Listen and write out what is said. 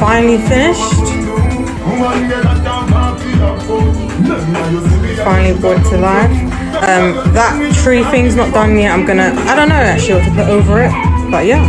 Finally finished. Finally brought to life. Um, that tree thing's not done yet. I'm gonna, I don't know actually what to put over it, but yeah.